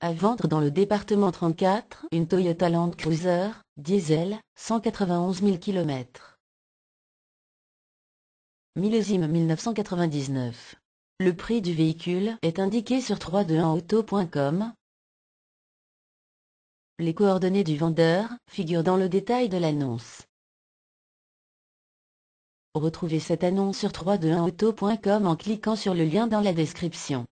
À vendre dans le département 34, une Toyota Land Cruiser, diesel, 191 000 km. Millésime 1999. Le prix du véhicule est indiqué sur 321auto.com. Les coordonnées du vendeur figurent dans le détail de l'annonce. Retrouvez cette annonce sur 321auto.com en cliquant sur le lien dans la description.